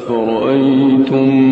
أفرأيتم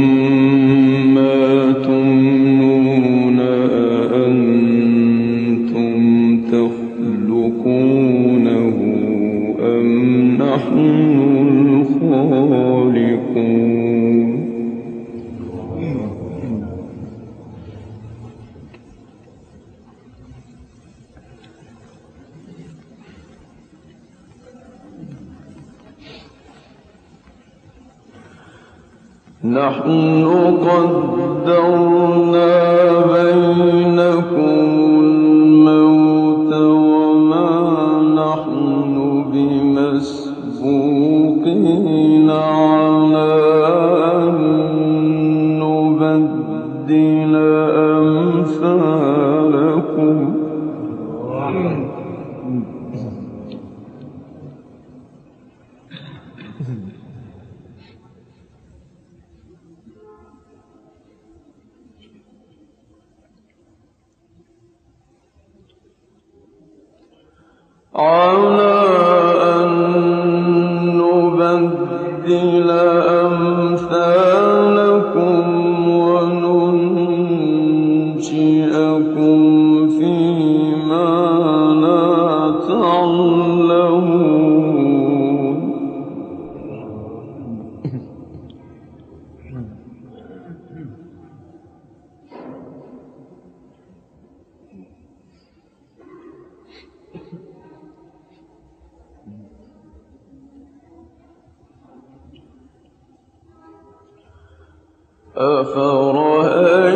أفرأيتم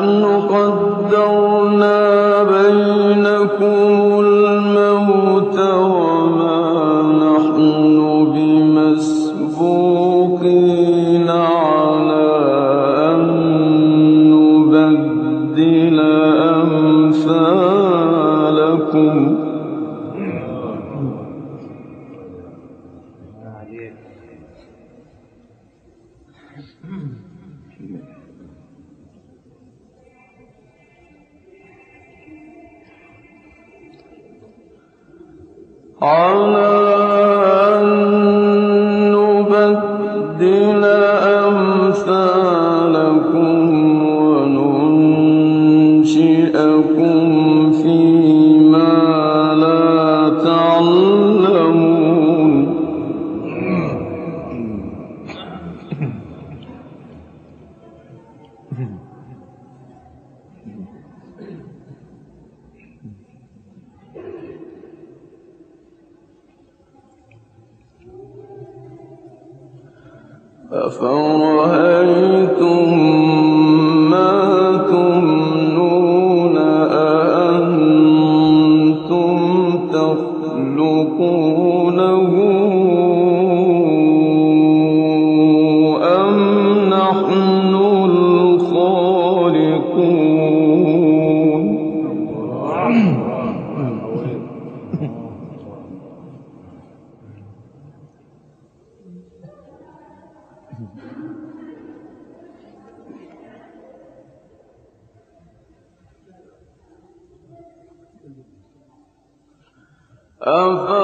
نحن قد 好了。أفا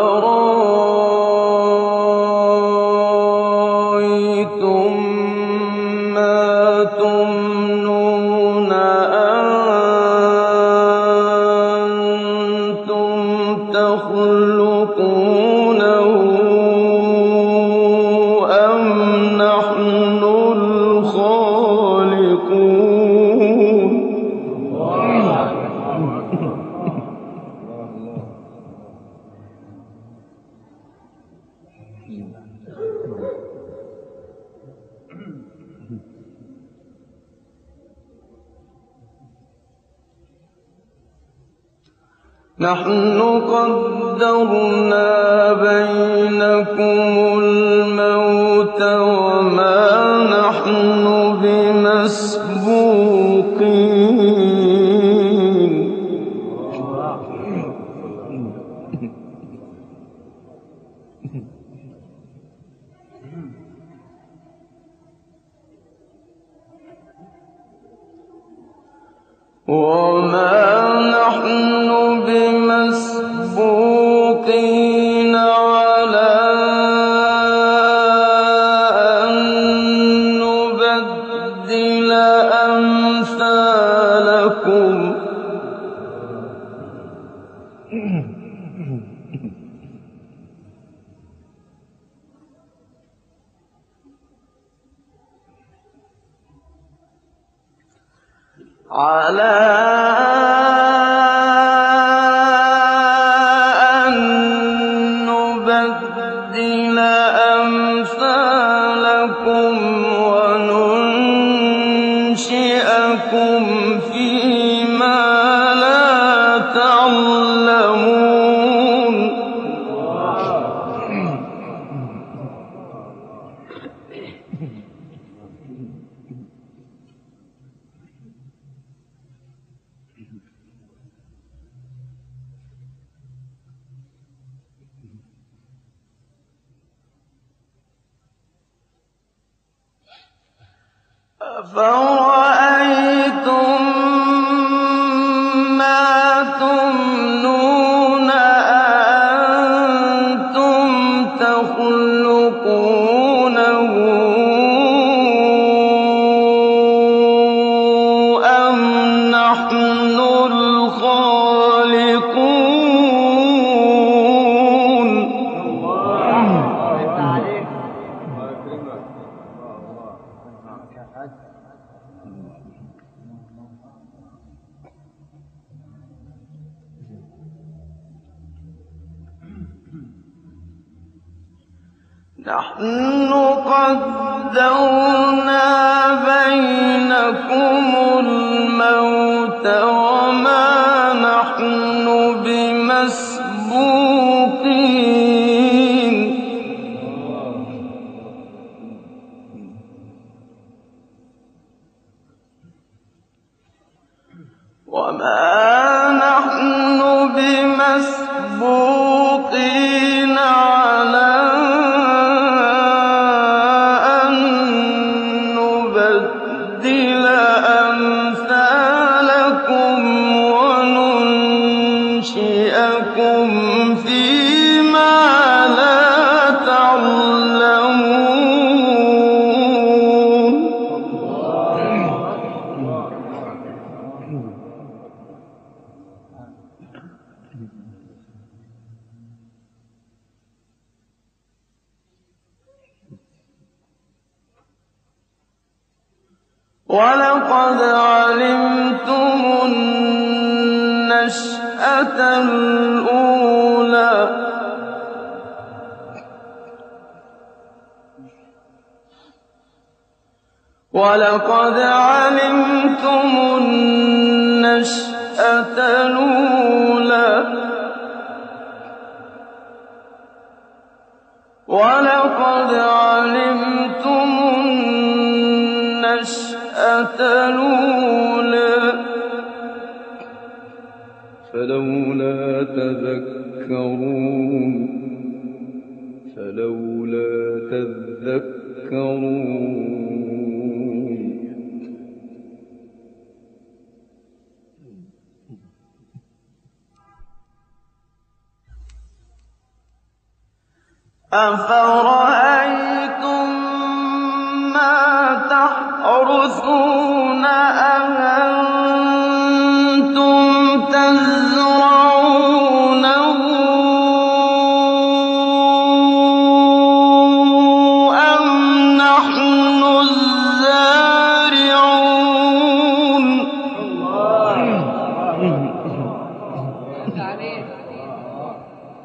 أفرأيتم بمسبوقين ولقد علمتم النشأة الأولى.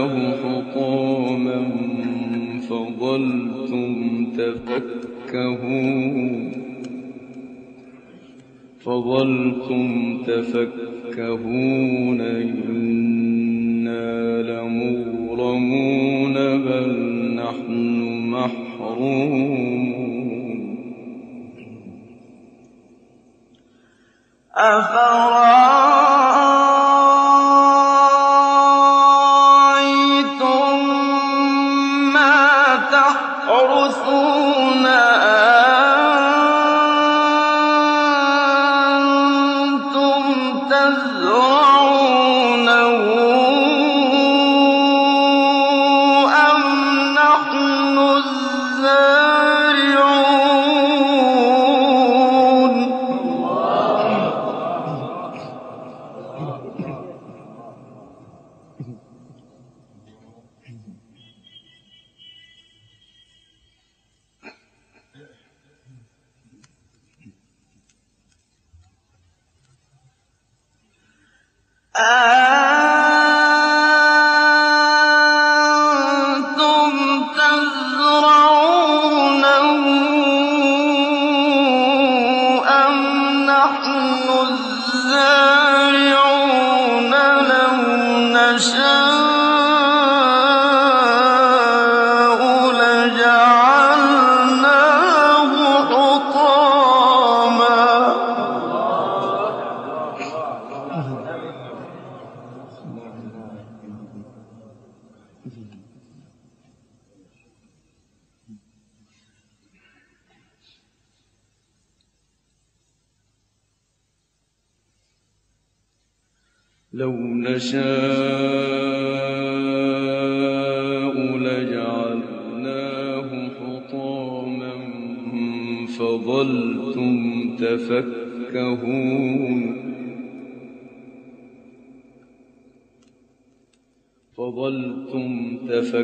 له حطاما فظلتم تفكهون فظلتم تفكهون إنا لمغرمون بل نحن محرومون أفا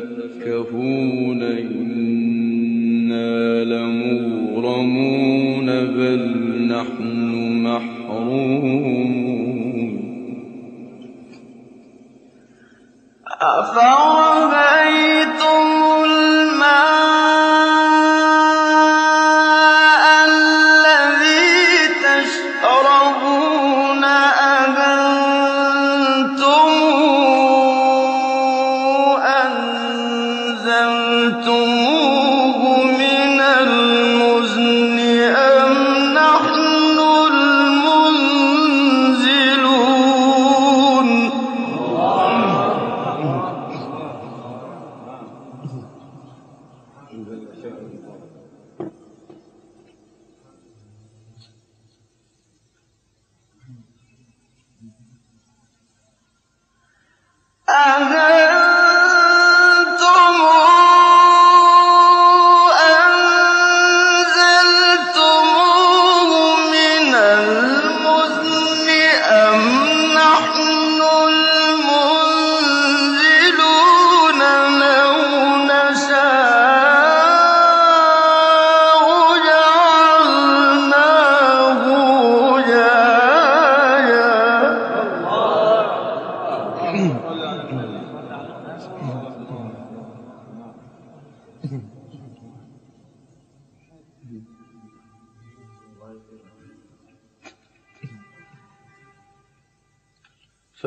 تنكهون إنا لمغرمون بل نحن محرومون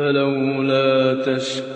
فلولا تشكرون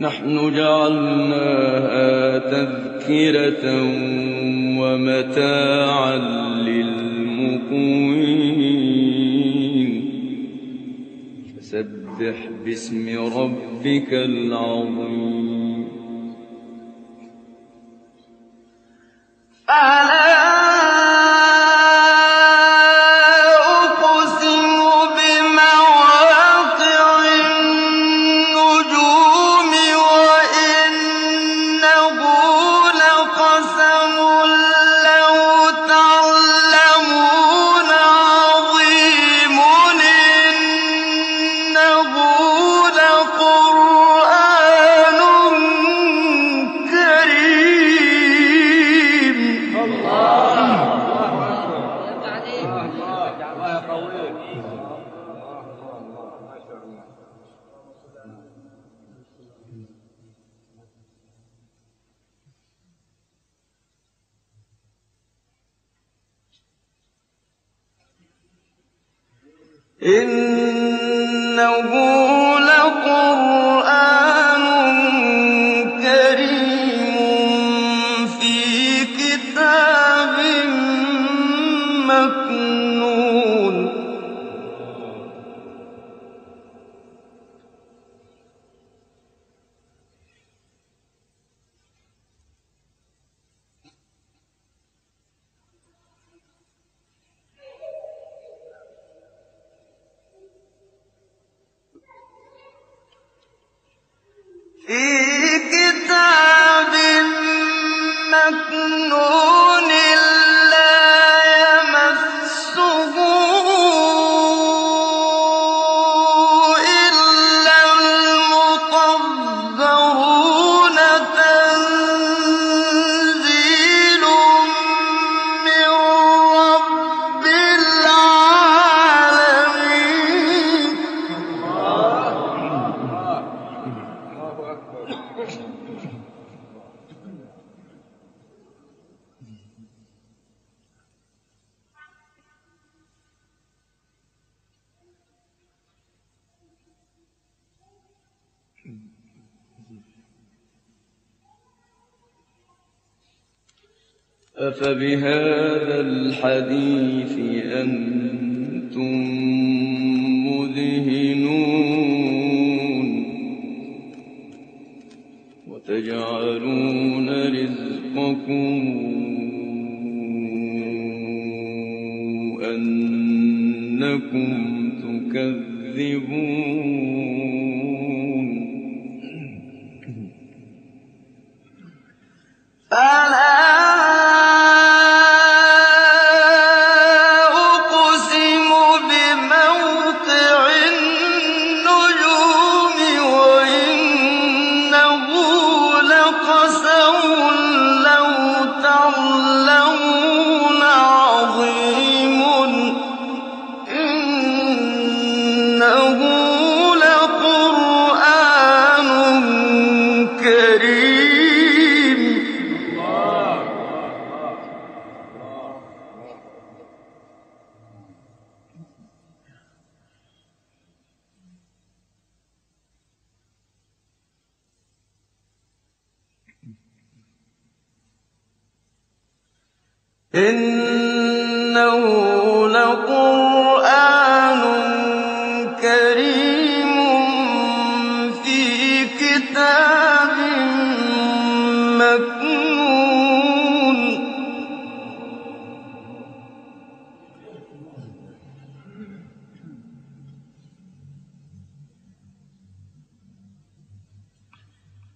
نحن جعلناها تذكرة ومتاعا للمقوين. فسبح باسم ربك العظيم. إن أفبهذا الحديث أنتم مدهنون وتجعلون رزقكم أنكم تكذبون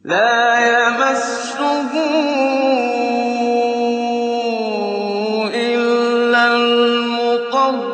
لا يمسه إلا المطهرون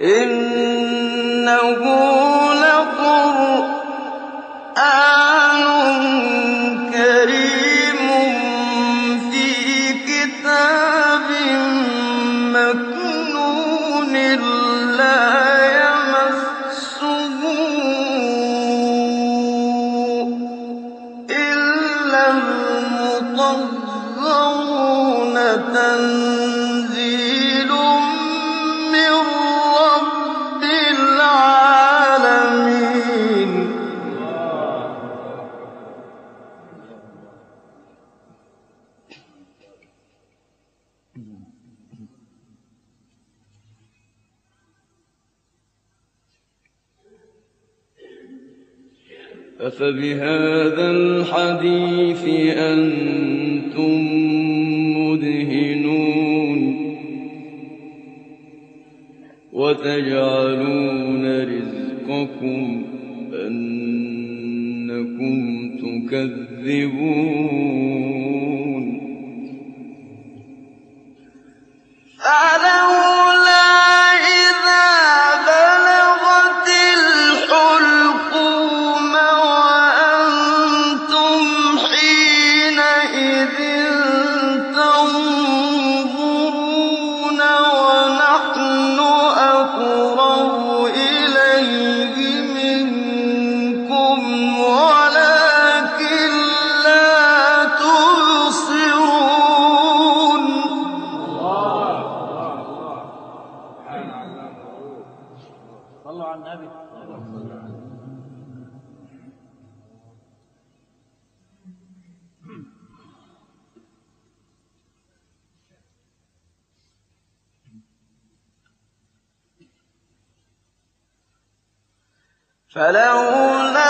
إنه الحديث أنتم فلولا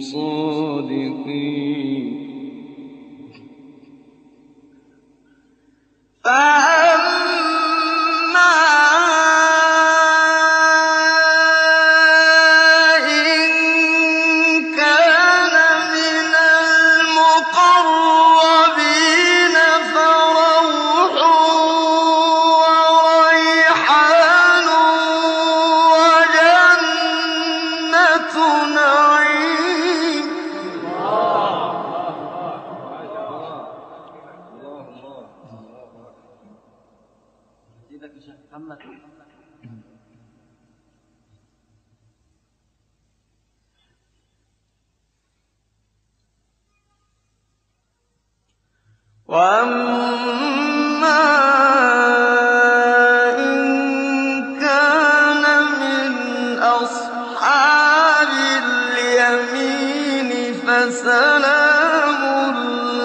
صادقين.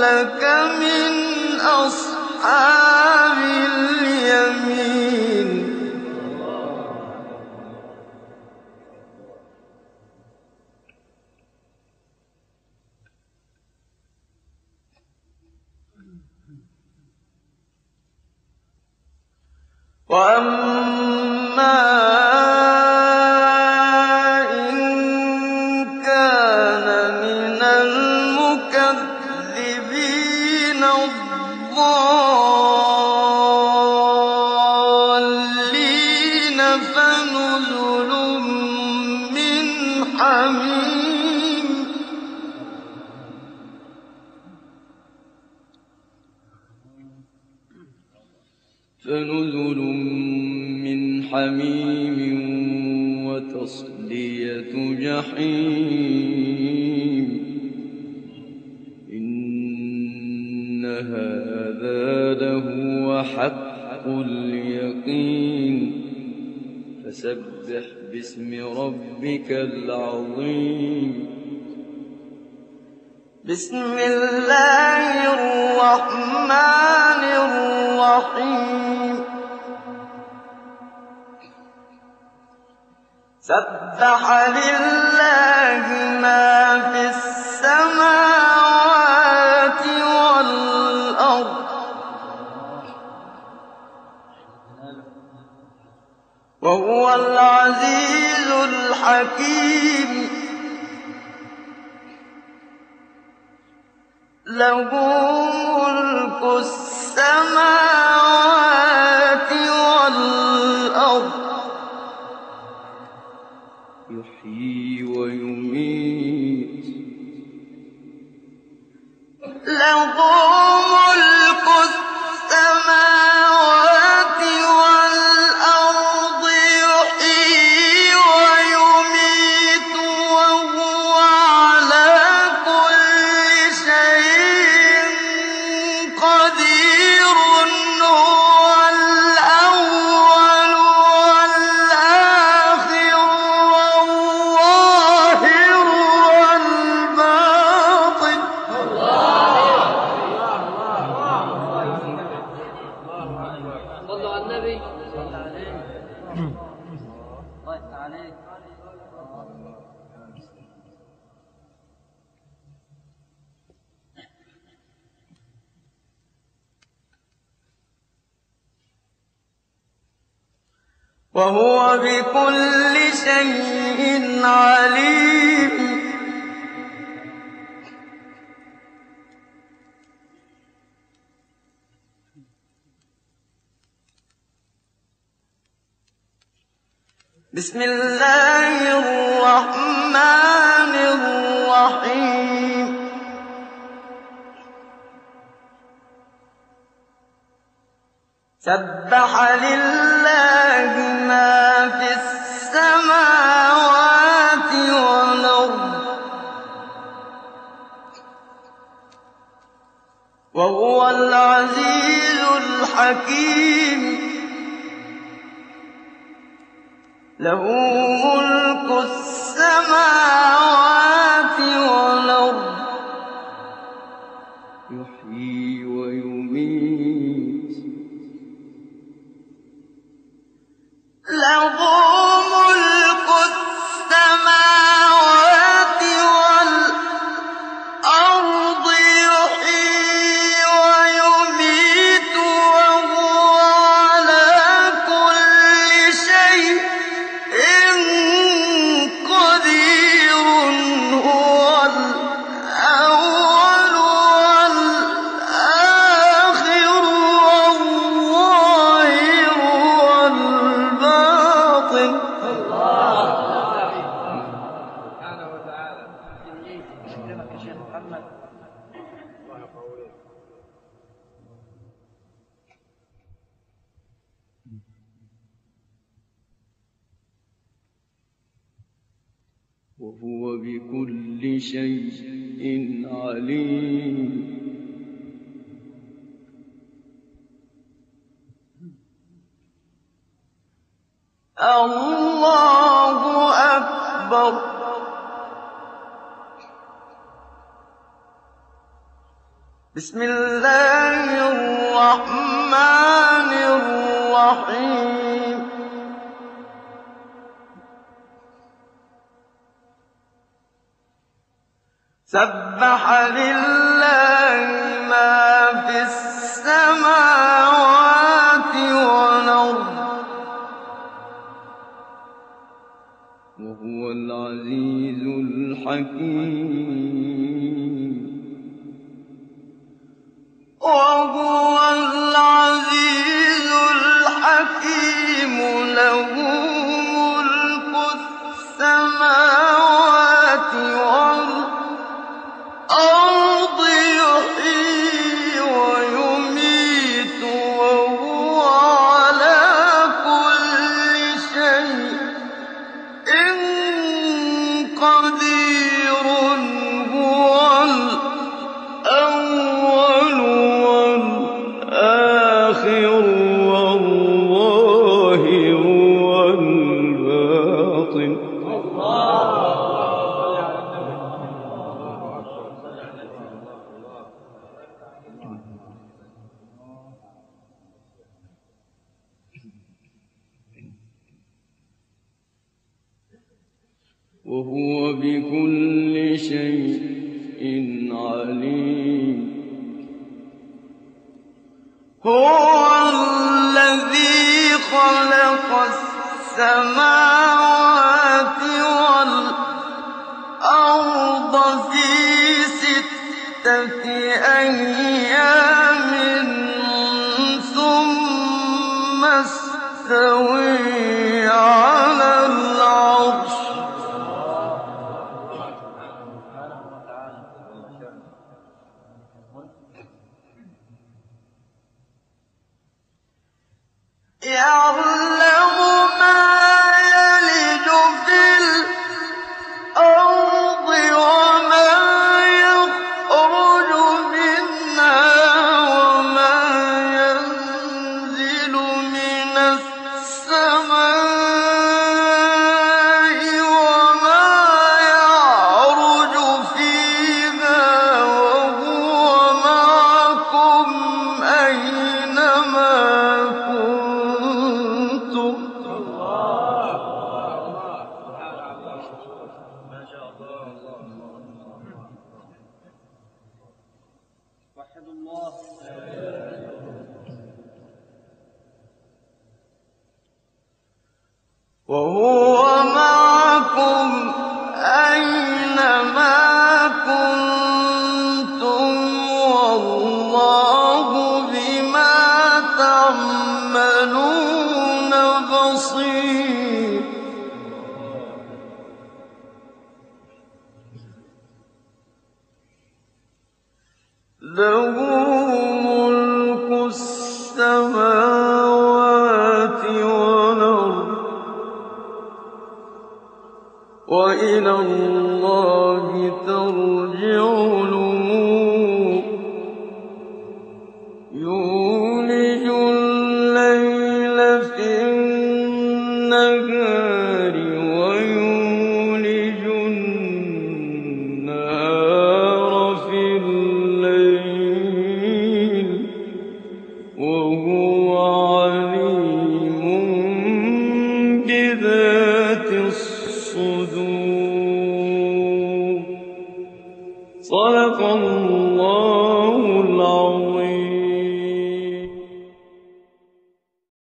لك من أصحاب اليمين. وأما فسبح باسم ربك العظيم. بسم الله الرحمن الرحيم. سبح لله ما في السماوات وهو العزيز الحكيم. له ملك السماوات والأرض. يحيي ويميت. له وهو بكل شيء عليم. بسم الله الرحمن الرحيم. سبح لله وهو العزيز الحكيم. له ملك السماوات وهو بكل شيء عليم. الله أكبر. بسم الله سبح لله سوى